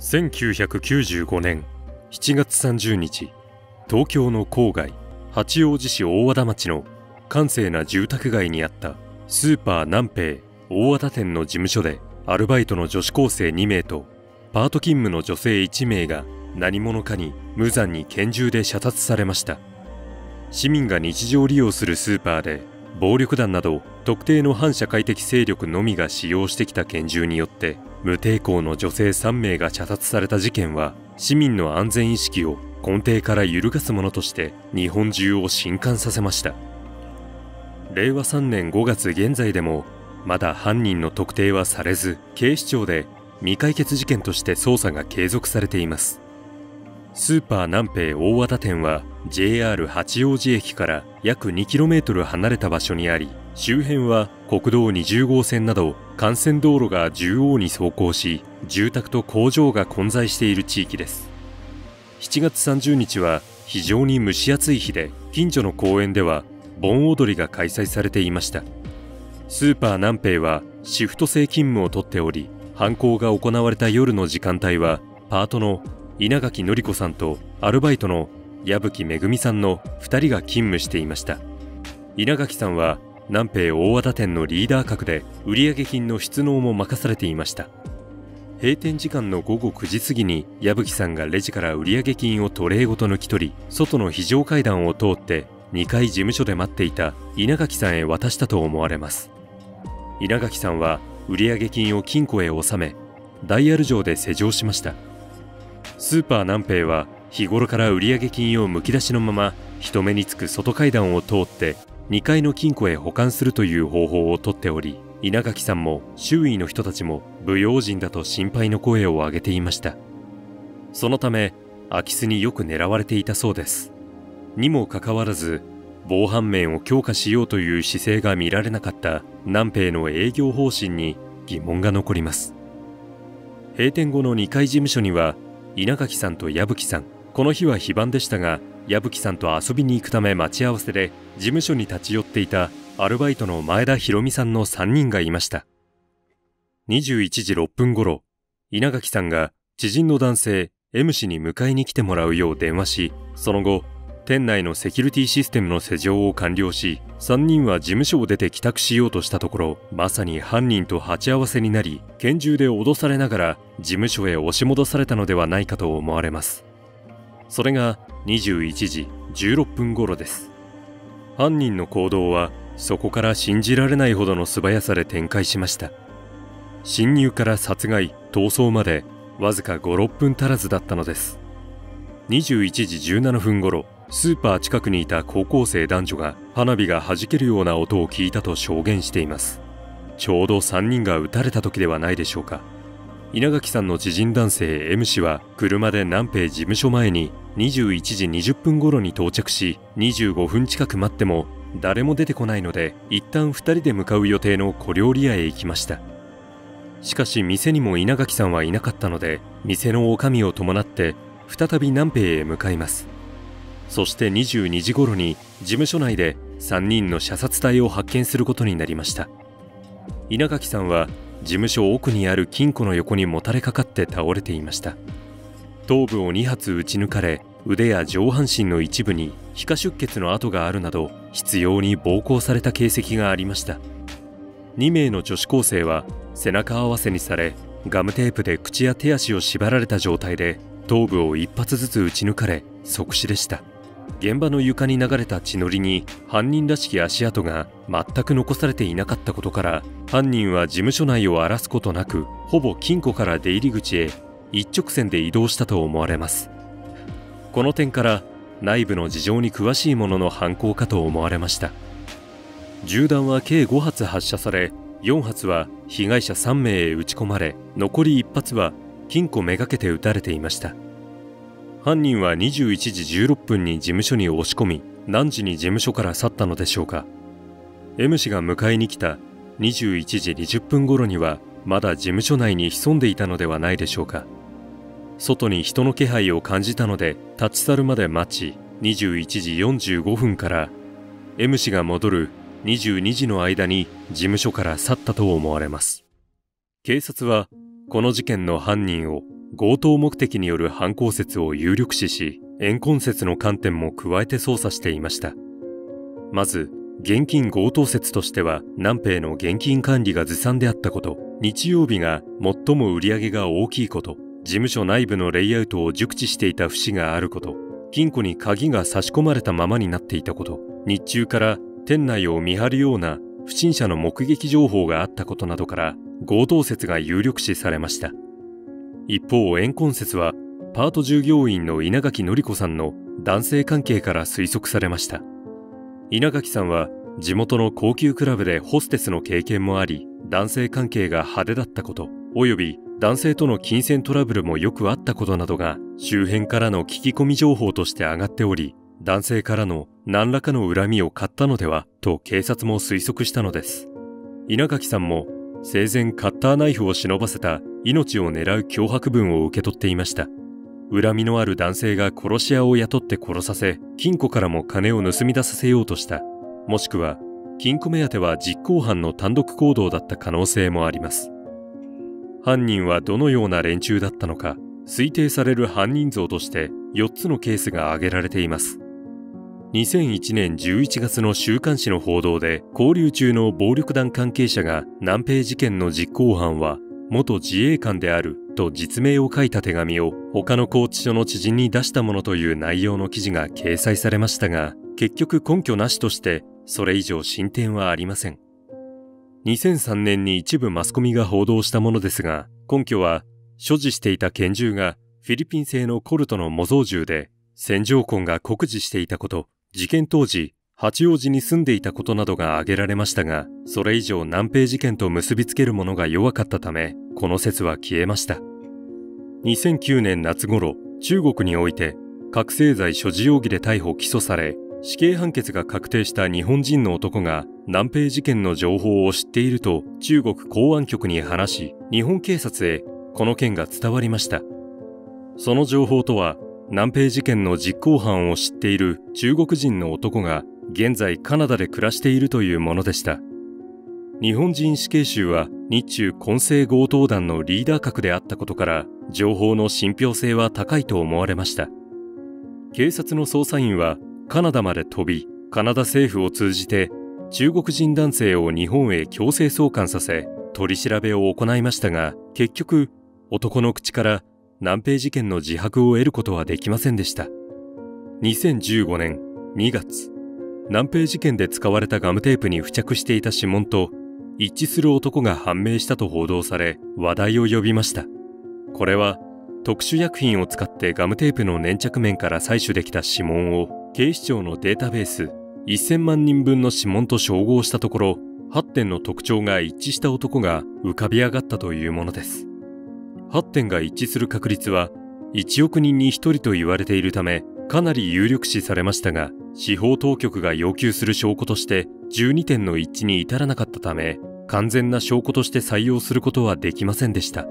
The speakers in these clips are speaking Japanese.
1995年7月30日東京の郊外八王子市大和田町の閑静な住宅街にあったスーパー南平大和田店の事務所でアルバイトの女子高生2名とパート勤務の女性1名が何者かに無残に拳銃で射殺されました。市民が日常利用するスーパーで暴力団など特定の反社会的勢力のみが使用してきた拳銃によって無抵抗の女性3名が射殺された事件は市民の安全意識を根底から揺るがすものとして日本中を震撼させました。令和3年5月現在でもまだ犯人の特定はされず警視庁で未解決事件として捜査が継続されています。スーパー南平大和田店は JR 八王子駅から約 2km 離れた場所にあり周辺は国道20号線など幹線道路が縦横に走行し住宅と工場が混在している地域です。7月30日は非常に蒸し暑い日で近所の公園では盆踊りが開催されていました。スーパー南平はシフト制勤務をとっており犯行が行われた夜の時間帯はパートの稲垣典子さんとアルバイトの矢吹めぐみさんの2人が勤務していました。稲垣さんは南平大和田店のリーダー格で売上金の出納も任されていました。閉店時間の午後9時過ぎに矢吹さんがレジから売上金をトレーごと抜き取り外の非常階段を通って2階事務所で待っていた稲垣さんへ渡したと思われます。稲垣さんは売上金を金庫へ納めダイヤル錠で施錠しました。スーパー南平は日頃から売上金をむき出しのまま人目につく外階段を通って2階の金庫へ保管するという方法をとっており稲垣さんも周囲の人たちも不用心だと心配の声を上げていました。そのため空き巣によく狙われていたそうです。にもかかわらず防犯面を強化しようという姿勢が見られなかった南平の営業方針に疑問が残ります。閉店後の2階事務所には稲垣さんと矢吹さんこの日は非番でしたが矢吹さんと遊びに行くため待ち合わせで事務所に立ち寄っていたアルバイトの前田博美さんの3人がいました。21時6分頃稲垣さんが知人の男性 M 氏に迎えに来てもらうよう電話しその後店内のセキュリティシステムの施錠を完了し3人は事務所を出て帰宅しようとしたところまさに犯人と鉢合わせになり拳銃で脅されながら事務所へ押し戻されたのではないかと思われます。それが21時16分頃です。犯人の行動はそこから信じられないほどの素早さで展開しました。侵入から殺害逃走までわずか56分足らずだったのです。21時17分頃スーパー近くにいた高校生男女が花火が弾けるような音を聞いたと証言しています。ちょうど3人が撃たれた時ではないでしょうか。稲垣さんの知人男性 M 氏は車で南平事務所前に21時20分頃に到着し25分近く待っても誰も出てこないので一旦2人で向かう予定の小料理屋へ行きました。しかし店にも稲垣さんはいなかったので店の女将を伴って再び南平へ向かいます。そして22時頃に事務所内で3人の射殺体を発見することになりました。稲垣さんは事務所奥にある金庫の横にもたれかかって倒れていました。頭部を2発撃ち抜かれ腕や上半身の一部に皮下出血の跡があるなど執拗に暴行された形跡がありました。2名の女子高生は背中合わせにされガムテープで口や手足を縛られた状態で頭部を一発ずつ撃ち抜かれ即死でした。現場の床に流れた血のりに犯人らしき足跡が全く残されていなかったことから犯人は事務所内を荒らすことなくほぼ金庫から出入り口へ一直線で移動したと思われます。この点から内部の事情に詳しい者の犯行かと思われました。銃弾は計5発発射され4発は被害者3名へ撃ち込まれ残り1発は金庫めがけて撃たれていました。犯人は21時16分に事務所に押し込み何時に事務所から去ったのでしょうか。M 氏が迎えに来た21時20分頃にはまだ事務所内に潜んでいたのではないでしょうか。外に人の気配を感じたので立ち去るまで待ち21時45分から M 氏が戻る22時の間に事務所から去ったと思われます。警察はこの事件の犯人を強盗目的による犯行説を有力視し、怨恨説の観点も加えて捜査していました。まず、現金強盗説としては、南平の現金管理がずさんであったこと、日曜日が最も売り上げが大きいこと、事務所内部のレイアウトを熟知していた節があること、金庫に鍵が差し込まれたままになっていたこと、日中から店内を見張るような不審者の目撃情報があったことなどから強盗説が有力視されました。一方怨恨説はパート従業員の稲垣典子さんの男性関係から推測されました稲垣さんは地元の高級クラブでホステスの経験もあり男性関係が派手だったことおよび男性との金銭トラブルもよくあったことなどが周辺からの聞き込み情報として上がっており男性からの何らかの恨みを買ったのではと警察も推測したのです。稲垣さんも生前カッターナイフを忍ばせた命を狙う脅迫文を受け取っていました。恨みのある男性が殺し屋を雇って殺させ、金庫からも金を盗み出させようとした。もしくは、金庫目当ては実行犯の単独行動だった可能性もあります。犯人はどのような連中だったのか、推定される犯人像として4つのケースが挙げられています。2001年11月の週刊誌の報道で、交流中の暴力団関係者が南平事件の実行犯は、元自衛官であると実名を書いた手紙を他の拘置所の知人に出したものという内容の記事が掲載されましたが、結局根拠なしとしてそれ以上進展はありません。2003年に一部マスコミが報道したものですが、根拠は所持していた拳銃がフィリピン製のコルトの模造銃で、戦場痕が酷似していたこと、事件当時、八王子に住んでいたことなどが挙げられましたが、それ以上南平事件と結びつけるものが弱かったため、この説は消えました。2009年夏頃、中国において、覚醒剤所持容疑で逮捕・起訴され、死刑判決が確定した日本人の男が南平事件の情報を知っていると中国公安局に話し、日本警察へこの件が伝わりました。その情報とは、南平事件の実行犯を知っている中国人の男が現在カナダで暮らしているというものでした。日本人死刑囚は日中混成強盗団のリーダー格であったことから情報の信憑性は高いと思われました。警察の捜査員はカナダまで飛び、カナダ政府を通じて中国人男性を日本へ強制送還させ取り調べを行いましたが結局男の口から南平事件の自白を得ることはできませんでした。2015年2月、南平事件で使われたガムテープに付着していた指紋と一致する男が判明したと報道され話題を呼びました。これは特殊薬品を使ってガムテープの粘着面から採取できた指紋を警視庁のデータベース1000万人分の指紋と照合したところ8点の特徴が一致した男が浮かび上がったというものです。8点が一致する確率は1億人に1人と言われているためかなり有力視されましたが司法当局が要求する証拠として12点の一致に至らなかったため完全な証拠として採用することはできませんでした。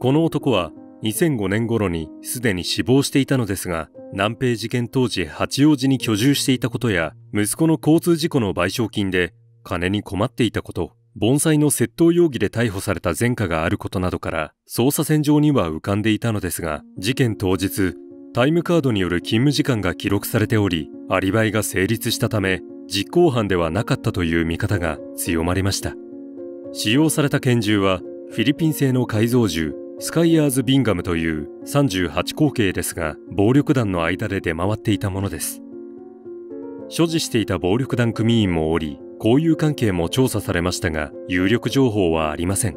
この男は2005年頃にすでに死亡していたのですが南平事件当時八王子に居住していたことや息子の交通事故の賠償金で金に困っていたこと。盆栽の窃盗容疑で逮捕された前科があることなどから捜査線上には浮かんでいたのですが事件当日タイムカードによる勤務時間が記録されておりアリバイが成立したため実行犯ではなかったという見方が強まりました。使用された拳銃はフィリピン製の改造銃スカイヤーズ・ビンガムという38口径ですが暴力団の間で出回っていたものです。所持していた暴力団組員もおり交友関係も調査されましたが有力情報はありません。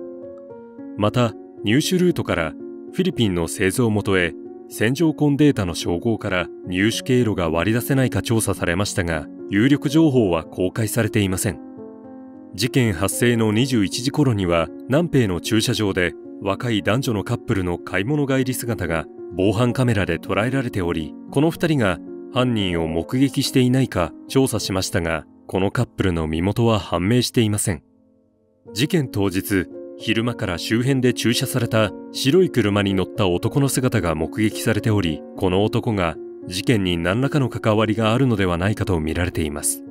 また入手ルートからフィリピンの製造元へ線状痕データの照合から入手経路が割り出せないか調査されましたが有力情報は公開されていません。事件発生の21時頃には南平の駐車場で若い男女のカップルの買い物帰り姿が防犯カメラで捉えられておりこの2人が犯人を目撃していないか調査しましたがこのカップルの身元は判明していません。事件当日昼間から周辺で駐車された白い車に乗った男の姿が目撃されておりこの男が事件に何らかの関わりがあるのではないかと見られています。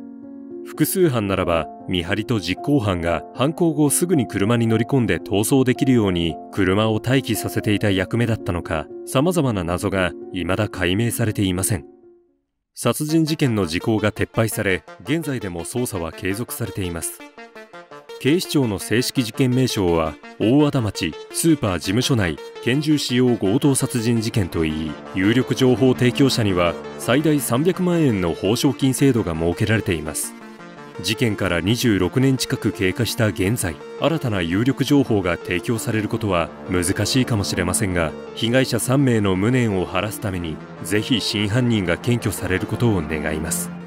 複数犯ならば見張りと実行犯が犯行後すぐに車に乗り込んで逃走できるように車を待機させていた役目だったのか様々な謎が未だ解明されていません。殺人事件の時効が撤廃され現在でも捜査は継続されています。警視庁の正式事件名称は大和田町スーパー事務所内拳銃使用強盗殺人事件といい有力情報提供者には最大300万円の報奨金制度が設けられています。事件から26年近く経過した現在新たな有力情報が提供されることは難しいかもしれませんが被害者3名の無念を晴らすためにぜひ真犯人が検挙されることを願います。